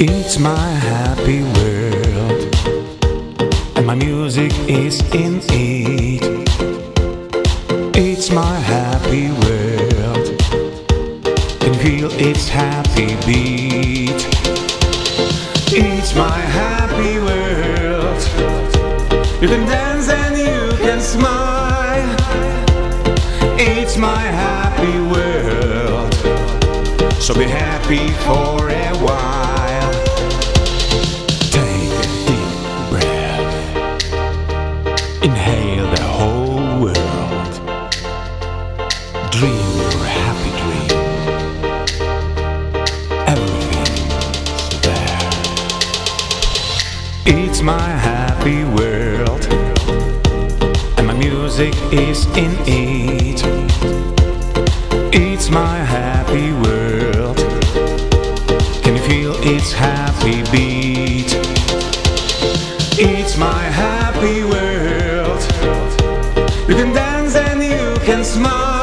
It's my happy world, and my music is in it. It's my happy world, can feel its happy beat. It's my happy world, you can dance and you can smile. It's my happy world, so be happy for a while. Dream your happy dream. Everything's there. It's my happy world, and my music is in it. It's my happy world. Can you feel its happy beat? It's my happy world. You can dance and you can smile.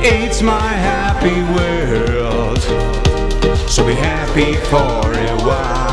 It's my happy world. So be happy for a while.